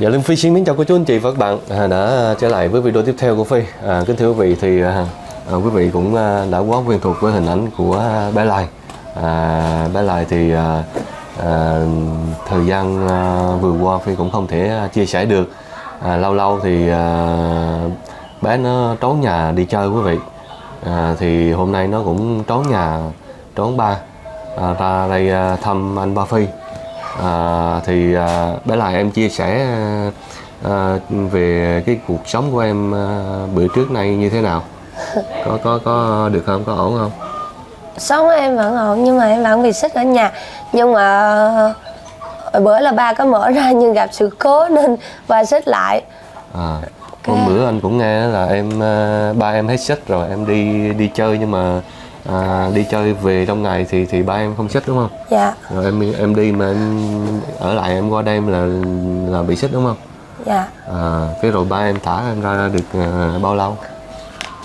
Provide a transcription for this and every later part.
Dạ Linh Phi xin kính chào cô chú anh chị và các bạn à, đã trở lại với video tiếp theo của Phi. À, kính thưa quý vị thì à, à, quý vị cũng à, đã quá quen thuộc với hình ảnh của bé Lai. À, bé Lai thì à, à, thời gian à, vừa qua Phi cũng không thể à, chia sẻ được. À, lâu lâu thì à, bé nó trốn nhà đi chơi quý vị. À, thì hôm nay nó cũng trốn nhà trốn ba à, ra đây à, thăm anh Ba Phi à, thì à, bé lại em chia sẻ à, về cái cuộc sống của em à, bữa trước nay như thế nào? Có có có được không? Có ổn không? Sống em vẫn ổn nhưng mà em vẫn bị xích ở nhà. Nhưng mà hồi bữa là ba có mở ra nhưng gặp sự cố nên ba xích lại. À hôm bữa anh cũng nghe là em à, ba em hết xích rồi em đi đi chơi nhưng mà à, đi chơi về trong ngày thì thì ba em không xích đúng không? Dạ. Rồi em em đi mà em ở lại em qua đêm là là bị xích đúng không? Dạ. À cái rồi ba em thả em ra được à, bao lâu?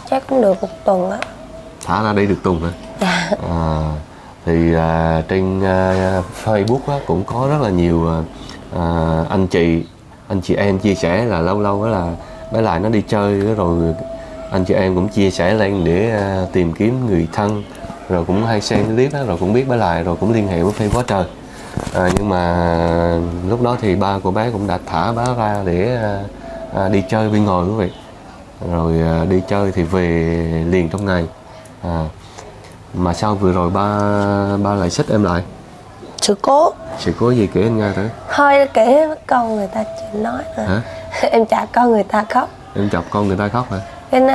Chắc cũng được một tuần á. Thả ra đi được tuần hả? Dạ. À, thì à, trên à, Facebook á, cũng có rất là nhiều à, à, anh chị anh chị em chia sẻ là lâu lâu đó là bé lại nó đi chơi rồi anh chị em cũng chia sẻ lên để à, tìm kiếm người thân rồi cũng hay xem clip đó, rồi cũng biết bé lại rồi cũng liên hệ với Phi quá trời. À, nhưng mà lúc đó thì ba của bé cũng đã thả bé ra để à, à, đi chơi bên ngoài quý vị. Rồi à, đi chơi thì về liền trong ngày. À, mà sao vừa rồi ba ba lại xích em lại. Sự cố. Sự cố gì kể anh nghe thử. Thôi kể con người ta chỉ nói hả? Em trả con người ta khóc. Em chọc con người ta khóc hả cái nó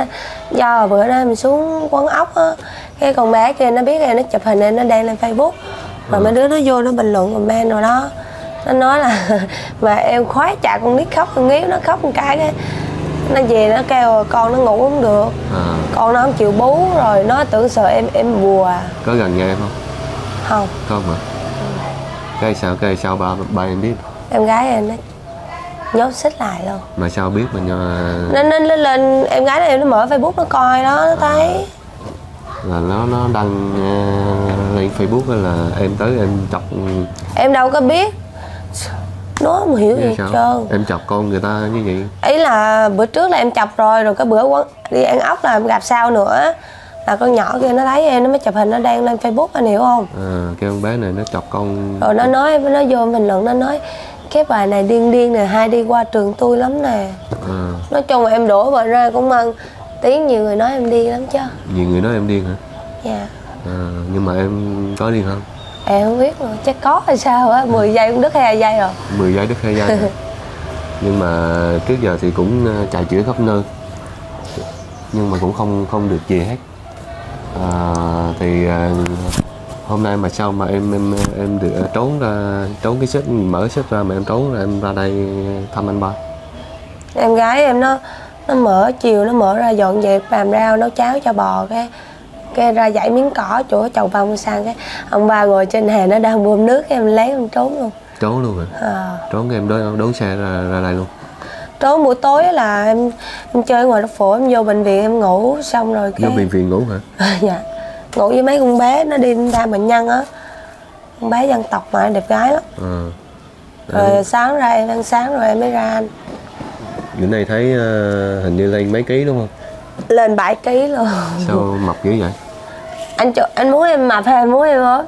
do bữa đó mình xuống quán ốc á cái con bé kia nó biết em nó chụp hình em nó đăng lên facebook. Rồi mấy đứa nó vô nó bình luận comment rồi đó. Nó nói là mà em khoái chặt con nít khóc con nghiếu nó khóc một cái cái nó về nó kêu con nó ngủ không được. À, con nó không chịu bú rồi nó tưởng sợ em em bùa. Có gần nhà em không? Không. Không hả? Cái sao cái sao ba ba em biết? Em gái em nó nhốt xích lại luôn. Mà sao biết mà nhờ, nên nên lên, lên em gái em nó mở facebook nó coi đó nó thấy. Là nó nó đăng uh, lên facebook á là em tới em chọc. Em đâu có biết. Nó không hiểu gì hết sao? trơn. Em chọc con người ta như vậy? Ý là bữa trước là em chọc rồi rồi cái bữa quán đi ăn ốc là em gặp sau nữa. Là con nhỏ kia nó thấy em nó mới chụp hình nó đăng lên facebook anh hiểu không? À, cái con bé này nó chọc con rồi nó nói nó vô bình luận nó nói cái bài này điên điên nè hay đi qua trường tôi lắm nè. À, nói chung là em đổ bệnh ra cũng mừng tiếng nhiều người nói em điên lắm chứ. Nhiều người nói em điên hả? Dạ. À, nhưng mà em có điên không? Em không biết rồi chắc có hay sao á 10 giây cũng đứt hai giây rồi. 10 giây đứt hai giây nhưng mà trước giờ thì cũng ờ, chạy chữa khắp nơi. Nhưng mà cũng không không được gì hết. À, thì à, hôm nay mà sao mà em em em được ờ, trốn ra trốn cái xích mở xích ra mà em trốn ra em ra đây thăm anh ba? Em gái em nó nó mở chiều nó mở ra dọn dẹp làm rau nấu cháo cho bò cái cái ra dãy miếng cỏ chỗ chậu bông sang cái ông ba ngồi trên hè nó đang bơm nước em lấy em trốn luôn. Trốn luôn hả? À, trốn em đón đón xe ra ra đây luôn. Trốn buổi tối là em em chơi ngoài đất phổ em vô bệnh viện em ngủ xong rồi vô cái bệnh viện ngủ hả? Dạ ngủ với mấy con bé nó đi ra bệnh nhân á. Con bé dân tộc mà đẹp gái lắm. À. rồi sáng ra em ăn sáng rồi em mới ra anh. Bữa nay thấy ờ, hình như lên mấy ký đúng không? Lên 7 ký luôn. Sao mập dữ vậy? Anh cho, anh muốn em mập hay anh muốn em ốm?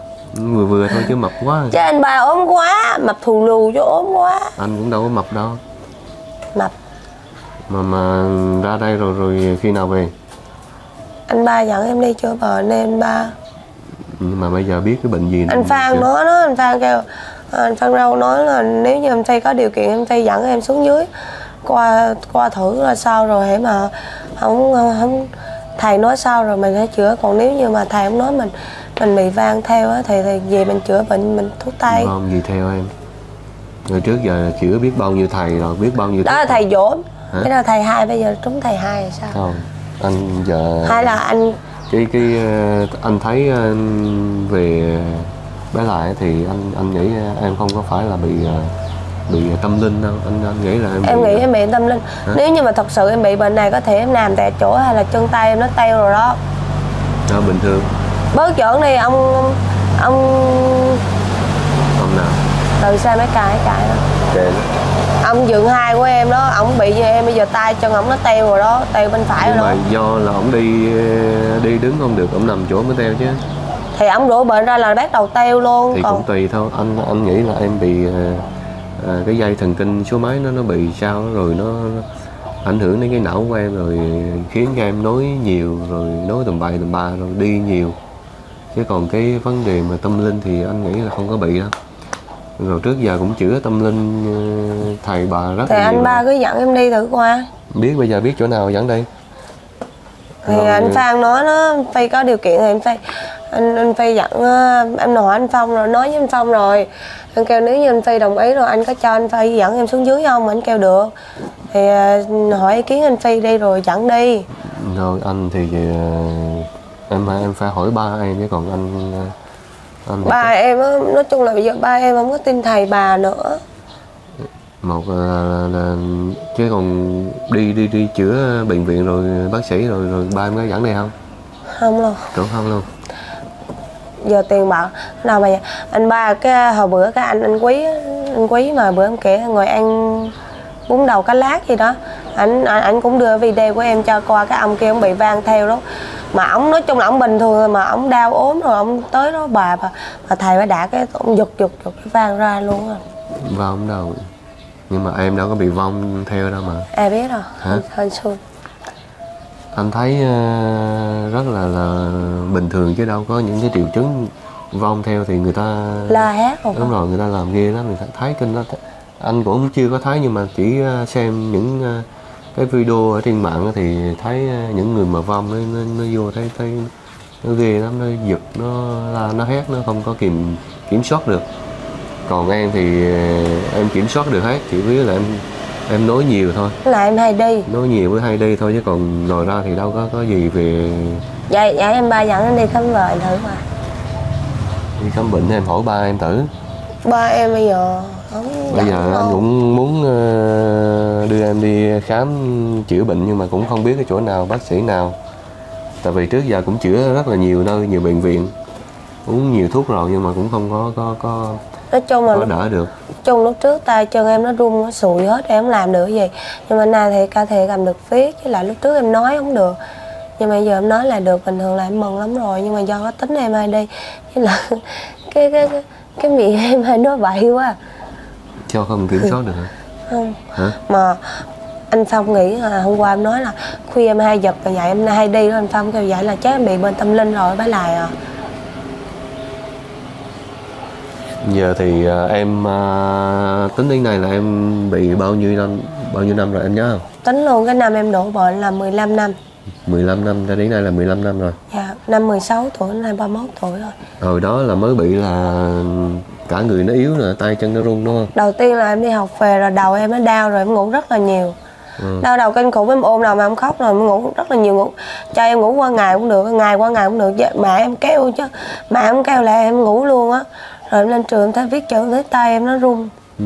Vừa vừa thôi chứ mập quá. Chứ anh ba ốm quá mập thù lù chứ ốm quá. Anh cũng đâu có mập đâu. Mập. Mà mà ra đây rồi rồi khi nào về anh ba dẫn em đi chữa bệnh nên ba. Nhưng mà bây giờ biết cái bệnh gì anh phan nói đó anh phan kêu anh phan râu nói là nếu như em thi có điều kiện em thi dẫn em xuống dưới. Qua qua thử là sao rồi hãy mà không không thầy nói sao rồi mình hãy chữa. Còn nếu như mà thầy không nói mình mình bị vang theo á thì thì về mình chữa bệnh mình thuốc tây không gì theo em? Rồi trước giờ chữa biết bao nhiêu thầy rồi biết bao nhiêu đó là thầy dỗ. Cái là thầy hai bây giờ trúng thầy hai là sao? Không anh giờ hay là anh cái cái ờ, anh thấy ờ, về bé lại thì anh anh nghĩ em không có phải là bị ờ, bị tâm linh đâu. Anh anh nghĩ là em em bị, nghĩ em bị tâm linh. Nếu như mà thật sự em bị bệnh này có thể em nằm tại chỗ hay là chân tay em nó teo rồi đó. Đó bình thường. Bớt giỡn đi ông ông không nào? Từ xa mấy cài cài đó. Kệ ông dượng hai của em đó ổng bị như em bây giờ tay chân ổng nó teo rồi đó teo bên phải nhưng rồi mà đó do là ổng đi đi đứng không được ổng nằm chỗ mới teo chứ. Thì ổng đổ bệnh ra là bắt đầu teo luôn thì còn cũng tùy thôi. Anh anh nghĩ là em bị ờ, ờ, cái dây thần kinh số mấy nó nó bị sao rồi nó ảnh hưởng đến cái não của em rồi khiến cho em nói nhiều rồi nói tầm bậy tầm bạ rồi đi nhiều. Chứ còn cái vấn đề mà tâm linh thì anh nghĩ là không có bị đâu rồi trước giờ cũng chữa tâm linh ờ, thầy bà rất thì là nhiều. Anh ba rồi. cứ dẫn em đi thử qua biết bây giờ biết chỗ nào dẫn đi. Thì Rồi, anh Phan nói nó Phi có điều kiện thì anh Phi anh anh Phi dẫn ờ, em hỏi anh Phong rồi nói với anh Phong rồi. Anh kêu nếu như anh Phi đồng ý rồi anh có cho anh Phi dẫn em xuống dưới không? Anh kêu được. Thì ờ, hỏi ý kiến anh Phi đi rồi dẫn đi. Rồi anh thì em em phải hỏi ba em chứ còn anh anh ba em á nói chung là bây giờ ba em không có tin thầy bà nữa. Một là, là, là chứ còn đi đi đi chữa bệnh viện rồi bác sĩ rồi rồi ba em có dẫn đi không? Không luôn. Cũng không luôn. Giờ tiền bạc. Nào mà anh ba cái hồi bữa cái anh anh quý anh quý mà bữa em kể ngồi ăn bún đầu cá lát gì đó anh anh, anh cũng đưa video của em cho coi cái ông kia ông bị vang theo đó mà ông nói chung là ông bình thường mà ông đau ốm rồi ông tới đó bà bà, bà thầy bà đã cái ông giật giật giật cái vang ra luôn à vong đâu nhưng mà em đâu có bị vong theo đâu mà. Ai biết rồi Hả? hên xui anh thấy ờ, rất là là bình thường chứ đâu có những cái triệu chứng vong theo thì người ta la hét rồi đúng rồi người ta làm ghê lắm người ta thấy kinh đó anh cũng chưa có thấy nhưng mà chỉ ờ, xem những ờ, cái video ở trên mạng thì thấy ờ, những người mà vong nó, nó, nó vô thấy thấy nó ghê lắm nó giật nó la nó hét nó không có kiểm kiểm soát được. Còn em thì ờ, em kiểm soát được hết chỉ biết là em em nói nhiều thôi. Là em hay đi. Nói nhiều với hay đi thôi chứ còn ngoài ra thì đâu có có gì về dạ dạ em ba dẫn anh đi khám bệnh thử mà đi khám bệnh thì em hỏi ba em thử. Ba em bây giờ không bây giờ anh cũng muốn ờ, đưa em đi khám chữa bệnh nhưng mà cũng không biết cái chỗ nào bác sĩ nào. Tại vì trước giờ cũng chữa rất là nhiều nơi nhiều bệnh viện uống nhiều thuốc rồi nhưng mà cũng không có có có, nói chung là có đỡ được. chung lúc trước tay chân em nó run nó sụi hết em không làm được cái gì. Nhưng mà nay thì ca thể cầm được viết với lại lúc trước em nói không được. Nhưng mà giờ em nói là được bình thường là em mừng lắm rồi nhưng mà do cái tính em hay đi với là cái cái cái, cái miệng em hay nói bậy quá cho không kiểm soát được hả? không. Hả? Mà anh Phong nghĩ là hôm qua em nói là khuya em hay giật và dậy em hay đi đó anh Phong kêu vậy là chắc em bị bên tâm linh rồi bái lại à. Giờ thì ờ, em ờ, tính đến này là em bị bao nhiêu năm bao nhiêu năm rồi em nhớ không? Tính luôn cái năm em đổ bệnh là 15 năm 15 năm cho đến nay là 15 năm rồi. Dạ năm 16 tuổi nay 31 tuổi rồi. Hồi đó là mới bị là cả người nó yếu nữa tay chân nó run đúng không? Đầu tiên là em đi học về rồi đầu em nó đau rồi em ngủ rất là nhiều. Ừ. đau đầu kinh khủng em ôm đầu mà em khóc rồi em ngủ rất là nhiều ngủ cho em ngủ qua ngày cũng được ngày qua ngày cũng được mà em kêu chứ mà em kêu là em ngủ luôn á. Rồi em lên trường em thấy viết chữ thấy tay em nó run. Ừ.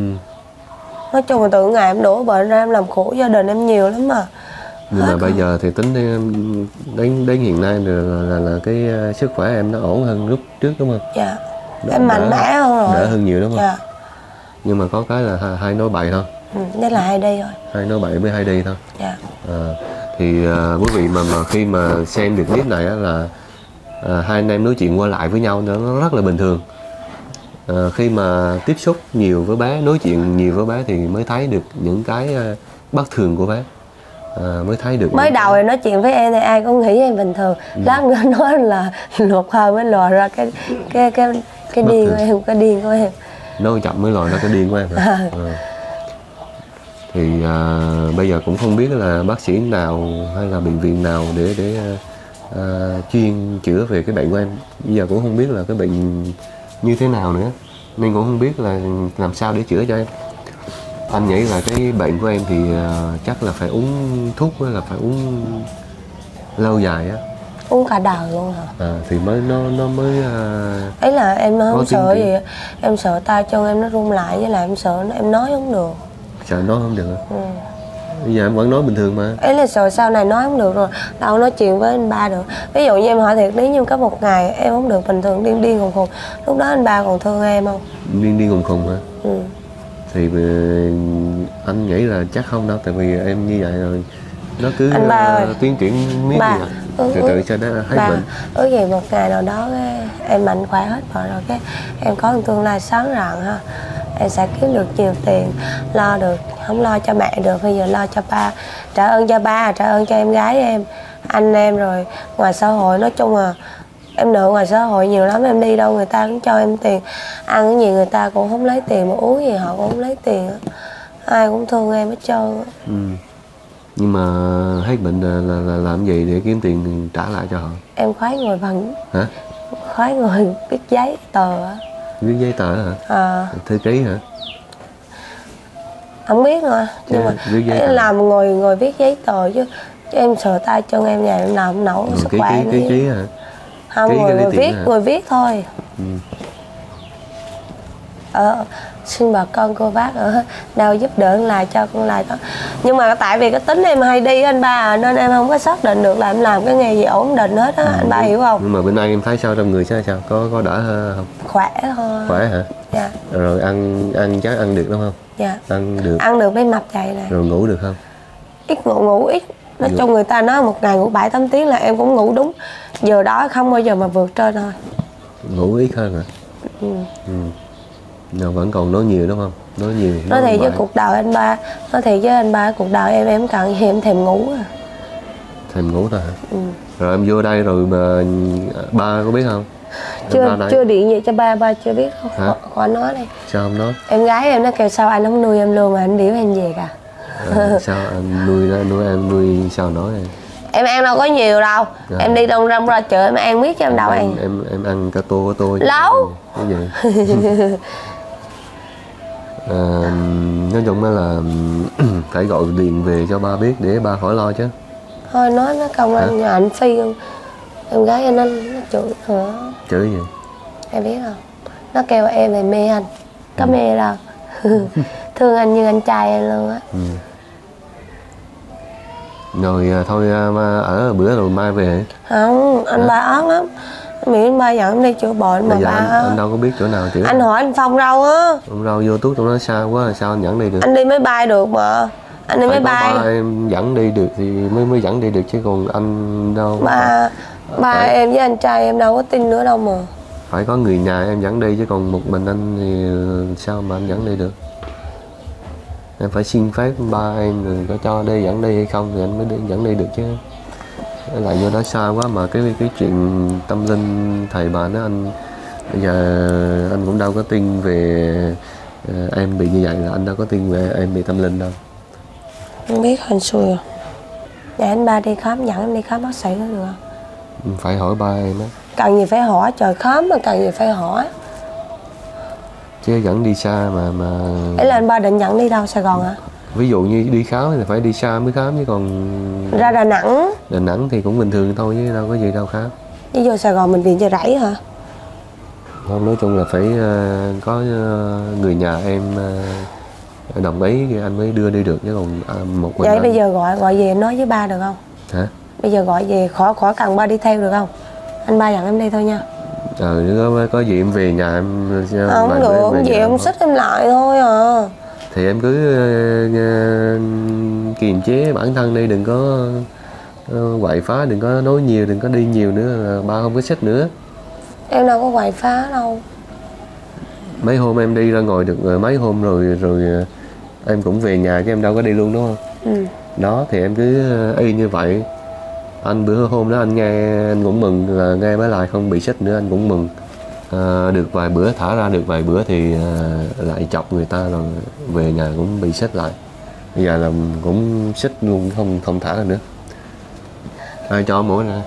nói chung là từ ngày em đổ bệnh ra em làm khổ gia đình em nhiều lắm mà nhưng mà bây giờ thì tính đến đến, hiện nay là, là, là, cái sức khỏe em nó ổn hơn lúc trước đúng không? Dạ. Đỡ- em mạnh mẽ hơn rồi. đỡ hơn nhiều đúng không? Dạ. Nhưng mà có cái là hai, hai nói bậy thôi. Ừ, đây là hay đi rồi hai nói bậy với hai đi thôi. Dạ. À, thì à, quý vị mà mà khi mà xem được clip này á là à, hai anh em nói chuyện qua lại với nhau nó nó rất là bình thường. À, khi mà tiếp xúc nhiều với bé nói chuyện nhiều với bé thì mới thấy được những cái à, bất thường của bé à, mới thấy được. Mới đầu thì nói chuyện với em thì ai cũng nghĩ em bình thường. Ừ. lát nữa nói là luộc hơi mới lò ra cái cái cái cái Bất điên của em cái điên của em. Nói chậm mới lòi ra cái điên của em hả? Ờ. thì à, bây giờ cũng không biết là bác sĩ nào hay là bệnh viện nào để để à, à, chuyên chữa về cái bệnh của em. Bây giờ cũng không biết là cái bệnh như thế nào nữa. Nên cũng không biết là làm sao để chữa cho em anh nghĩ là cái bệnh của em thì à, chắc là phải uống thuốc với là phải uống lâu dài á. Uống cả đời luôn hả? À, thì mới nó nó mới à, ấy là em không sợ gì em sợ tay chân em nó run lại với lại em sợ nó- em nói không được. Sợ nói không được ừ. bây giờ em vẫn nói bình thường mà. Ấy là sợ sau này nói không được rồi đâu nói chuyện với anh ba được. Ví dụ như em hỏi thiệt nếu như có một ngày em không được bình thường điên điên khùng khùng lúc đó anh ba còn thương em không? Điên điên khùng khùng hả? Ừ. thì ờ, anh nghĩ là chắc không đâu tại vì em như vậy rồi nó cứ Anh ba ờ, ơi. tiến triển miết Ba, ừ, từ từ cho nó hết ba bệnh ước gì một ngày nào đó em mạnh khỏe hết rồi rồi cái em có một tương lai sáng rạng ha em sẽ kiếm được nhiều tiền lo được không lo cho mẹ được bây giờ lo cho ba trả ơn cho ba trả ơn cho em gái em anh em rồi ngoài xã hội nói chung là em nợ ngoài xã hội nhiều lắm em đi đâu người ta cũng cho em tiền. Ăn cái gì người ta cũng không lấy tiền mà uống gì họ cũng không lấy tiền ai cũng thương em hết trơn ừ. nhưng mà hết bệnh là, là, là làm gì để kiếm tiền trả lại cho họ? Em khoái người bằng hả? khoái người viết giấy tờ á. Viết giấy tờ hả? À, thư ký hả? Không biết nữa nhưng mà viết giấy làm ngồi ngồi viết giấy tờ chứ. Em sờ tay chân em nhà em làm không nổi ừ, sức khỏe ký ký ký hả không ký ngồi, ngồi viết hả? ngồi viết thôi. Ừ. ờ, xin bà con cô bác ở đâu giúp đỡ lại cho con lại đó nhưng mà tại vì cái tính em hay đi anh ba à, nên em không có xác định được là em làm cái nghề gì ổn định hết á Ừ. anh ba hiểu không? Nhưng mà bữa nay em thấy sao? Trong người sao? Sao? Có có đỡ không? Khỏe thôi. Khỏe hả? Dạ. Rồi ăn ăn chắc ăn được đúng không? Dạ. Ăn được. Ăn được mấy mập vậy này rồi ngủ được không? Ít ngủ ngủ ít nói chung người ta nói một ngày ngủ 7 8 tiếng là em cũng ngủ đúng. Giờ đó không bao giờ mà vượt trên thôi ngủ ít hơn hả? Ừ. ừ. nhưng vẫn còn nói nhiều đúng không? Nói nhiều nói thiệt với cuộc đời anh ba nói thiệt với anh ba cuộc đời em em cần em thèm ngủ à. Thèm ngủ thôi hả? Ừ. rồi em vô đây rồi mà ba có biết không? Chưa chưa điện gì cho ba ba chưa biết. Không khỏi nói đây sao không nói? Em gái em nó kêu sao anh không nuôi em luôn mà anh biểu em về cả Ờ, sao anh nuôi nó nuôi em nuôi sao nói em em ăn đâu có nhiều đâu. Dạ. em đi đông râm ra chợ em ăn biết cho em đâu em, ăn. em em ăn cả tô của tôi Lâu. cái gì? Ờ, nói chung là phải gọi điện về cho ba biết để ba khỏi lo chứ. Thôi nói nó công anh nhà anh phi không em gái em nó, nó chửi nữa chửi gì? Em biết không? Nó kêu em về mê anh. Có mê đâu. Thương anh như anh trai em luôn á. Ừ. rồi à, thôi à, ở bữa rồi mai về. Không anh ba ớn lắm. Miễn anh ba dẫn em đi chữa bệnh mà giờ ba anh, anh đâu có biết chỗ nào chữa. Anh hỏi anh phong đâu á. Ông đâu vô tuốt trong nó xa quá sao anh dẫn đi được? Anh đi máy bay được mà. Anh đi máy bay. ba em dẫn đi được thì mới mới dẫn đi được chứ còn anh đâu ba ba Phải- em với anh trai em đâu có tin nữa đâu mà. Phải có người nhà em dẫn đi chứ còn một mình anh thì sao mà anh dẫn đi được em phải xin phép ba em rồi có cho đi dẫn đi hay không thì anh mới đi, dẫn đi được chứ. Lại vô đó xa quá mà cái cái chuyện tâm linh thầy bà nó anh bây giờ anh cũng đâu có tin về ờ, em bị như vậy là anh đâu có tin về em bị tâm linh đâu. Không biết hành xui à nhà anh ba đi khám dẫn em đi khám bác sĩ nữa được không? Phải hỏi ba em á. Cần gì phải hỏi trời khám mà cần gì phải hỏi chứ dẫn đi xa mà mà ấy là anh ba định dẫn đi đâu sài gòn hả? Ví dụ như đi khám thì phải đi xa mới khám chứ còn ra đà nẵng. Đà Nẵng thì cũng bình thường thôi chứ đâu có gì đâu khám. Đi vô sài gòn bệnh viện chợ rẫy hả? Không nói chung là phải ờ, có ờ, người nhà em ờ, đồng ý thì anh mới đưa đi được chứ còn à, một mình vậy anh bây giờ gọi gọi về nói với ba được không? Hả? Bây giờ gọi về khỏi khỏi cần ba đi theo được không? Anh ba dẫn em đi thôi nha ờ nếu có, có gì em về nhà em không bạn được về gì nhà em xích em lại thôi à. Thì em cứ ờ, ờ, kiềm chế bản thân đi đừng có ờ, quậy phá đừng có nói nhiều đừng có đi nhiều nữa ba không có xích nữa. Em đâu có quậy phá đâu. Mấy hôm em đi ra ngoài được ờ, mấy hôm rồi rồi em cũng về nhà chứ em đâu có đi luôn đúng không? Ừ. đó thì em cứ y như vậy anh bữa hôm đó anh nghe anh cũng mừng là nghe mới lại không bị xích nữa anh cũng mừng. À, được vài bữa thả ra được vài bữa thì à, lại chọc người ta rồi về nhà cũng bị xích lại. Bây giờ là cũng xích luôn không không thả ra nữa. Ai cho mũi nè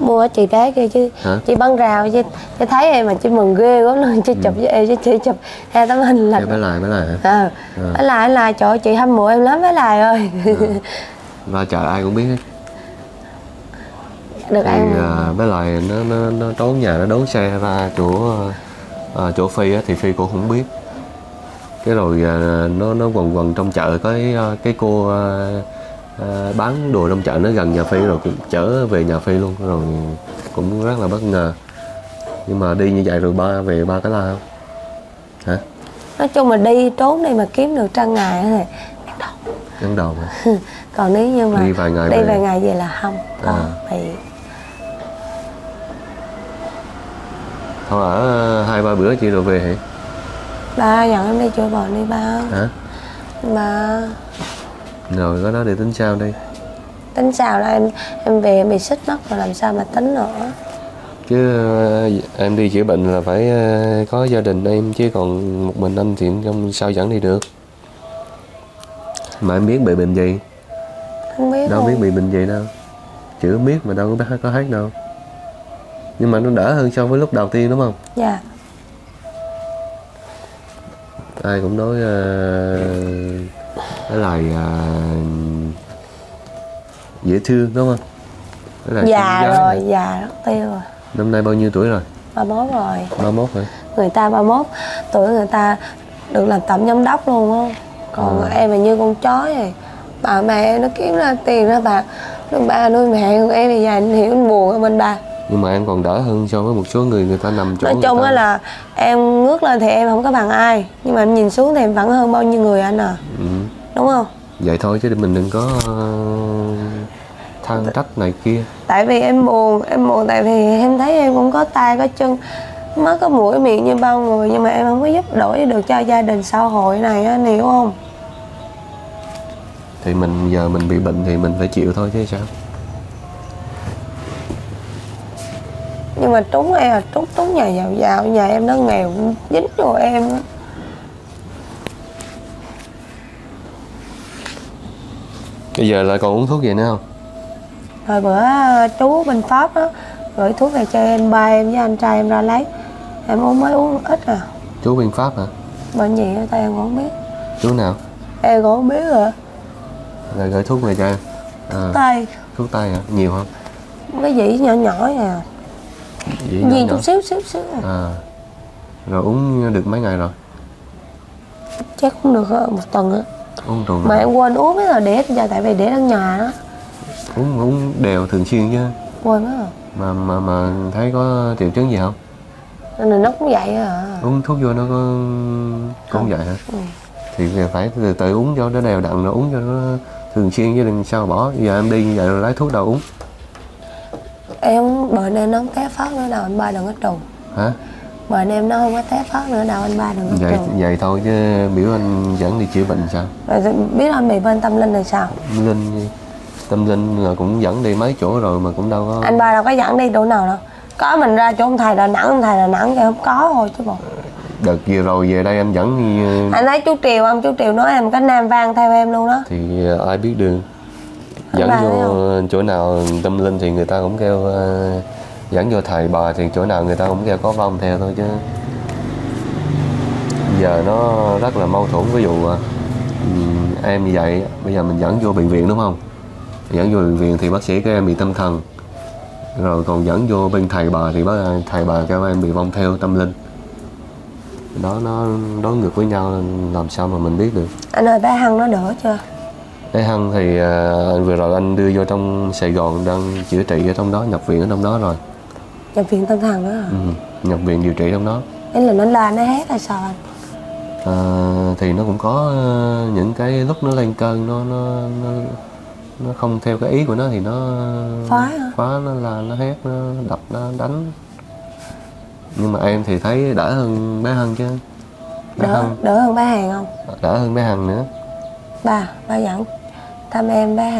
mua chị bé kia chứ. Hả? chị bắn rào chứ. Chị thấy em mà chị mừng ghê quá nên chị chụp với em chứ chị chụp hai tấm hình là phải lại mới lại hả? Ờ. À. lại lại ơi, chị hâm mộ em lắm với lại ơi. Ra chợ ai cũng biết hết được thì ăn. à, với lại nó nó nó trốn nhà nó đón xe ra chỗ à, chỗ phi á, thì phi cũng không biết. Cái rồi à, nó nó quần quần trong chợ cái à, cái cô à, à, bán đồ trong chợ nó gần nhà phi rồi cũng chở về nhà phi luôn. Rồi cũng rất là bất ngờ. Nhưng mà đi như vậy rồi ba về ba cái la không? Hả? Nói chung là đi trốn đi mà kiếm được trăm ngày thì bắt đầu Gắn đầu mà còn nếu như mà Đi vài ngày đi về. vài ngày về là không có À. bị Thôi ở ờ, hai ba bữa chị rồi về hả? ba dẫn em đi chữa bệnh đi ba. Hả? ba. Rồi có đó để tính sao đi. Tính sao là em em về em bị xích mất rồi làm sao mà tính nữa? Chứ ờ, em đi chữa bệnh là phải ờ, có gia đình em chứ còn một mình anh thì không sao dẫn đi được. Mà em biết bị bệnh gì? Không biết đâu luôn. biết bị bệnh gì đâu. Chữa biết mà đâu có có hết đâu nhưng mà nó đỡ hơn so với lúc đầu tiên đúng không? Dạ. Ai cũng nói cái lời ờ, dễ thương đúng không? Cái lời già con gái rồi này. già rất tiêu rồi. Năm nay bao nhiêu tuổi rồi? Ba mốt rồi. 31 rồi người ta 31 tuổi người ta được làm tổng giám đốc luôn á. Còn À. em là như con chó vậy. Bà mẹ nó kiếm ra tiền ra bạc nuôi ba nuôi mẹ em thì già hiểu buồn ở bên ba nhưng mà em còn đỡ hơn so với một số người người ta nằm chỗ nói chung á là em ngước lên thì em không có bằng ai. Nhưng mà em nhìn xuống thì em vẫn hơn bao nhiêu người anh à. Ừ. đúng không? Vậy thôi chứ mình đừng có ờ, than trách này kia. tại vì em buồn em buồn tại vì em thấy em cũng có tay có chân mắt có mũi miệng như bao người. Nhưng mà em không có giúp đổi được cho gia đình xã hội này á anh hiểu không? Thì mình giờ mình bị bệnh thì mình phải chịu thôi chứ sao nhưng mà trúng em là trúng trúng nhà giàu giàu nhà em nó nghèo dính vô em bây giờ là còn uống thuốc gì nữa không? Rồi bữa ờ, chú bên pháp đó gửi thuốc về cho em ba em với anh trai em ra lấy. Em uống mới uống ít à. Chú bên pháp hả? Bệnh gì ở tay em cũng không biết. Chú nào? Em cũng không biết rồi. Rồi gửi thuốc về cho em. À, tay thuốc tay hả? Nhiều không? Cái dĩ nhỏ nhỏ à Nhỏ gì chút xíu xíu xíu. À. à rồi uống được mấy ngày rồi? Chắc cũng được ờ, một tuần á. Uống tuần mà rồi. em quên uống cái là để cho tại vì để ở nhà đó. Uống uống đều thường xuyên chứ. Quên mất rồi mà mà mà thấy có triệu chứng gì không? Nên nó cũng vậy à uống thuốc vô nó có cũng vậy hả? Ừ. thì phải từ từ uống cho nó đều đặn rồi uống cho nó thường xuyên chứ đừng sao bỏ. Giờ em đi như vậy rồi lấy thuốc đâu uống em bệnh em nó không té phát nữa đâu anh ba đừng có trù. Hả? Bệnh em nó không có té phát nữa đâu anh ba đừng có vậy trù. vậy thôi chứ biểu anh dẫn đi chữa bệnh sao? Rồi biết anh bị bên tâm linh là sao? Linh tâm linh là cũng dẫn đi mấy chỗ rồi mà cũng đâu có anh ba đâu có dẫn đi chỗ nào đâu. Có mình ra chỗ ông thầy đà nẵng ông thầy đà nẵng thì không có thôi chứ bộ. Đợt vừa rồi về đây anh dẫn đi, anh thấy chú triều không? Chú triều nói em có nam vang theo em luôn đó. thì ai biết đường dẫn vô chỗ nào tâm linh thì người ta cũng kêu ờ, dẫn vô thầy bà thì chỗ nào người ta cũng kêu có vong theo thôi chứ. Giờ nó rất là mâu thuẫn ví dụ ờ, em như vậy bây giờ mình dẫn vô bệnh viện đúng không? Dẫn vô bệnh viện thì bác sĩ kêu em bị tâm thần. Rồi còn dẫn vô bên thầy bà thì bác thầy bà kêu em bị vong theo tâm linh. Đó nó đối ngược với nhau làm sao mà mình biết được? Anh ơi bé hăng nó đỡ chưa cái hăng thì à, vừa rồi anh đưa vô trong Sài Gòn đang chữa trị ở trong đó nhập viện ở trong đó rồi. Nhập viện tâm thần đó à ừ, nhập viện điều trị trong đó. Ấy là nó la nó hét hay sao anh? À, thì nó cũng có ờ, những cái lúc nó lên cơn nó nó nó, nó không theo cái ý của nó thì nó Phá hả? phá nó là nó hét nó đập nó đánh. Nhưng mà em thì thấy đỡ hơn bé Hân chứ. Bé đỡ Hân. đỡ hơn bé hàng không? Đỡ hơn bé Hân nữa. Ba ba dẫn thăm em bé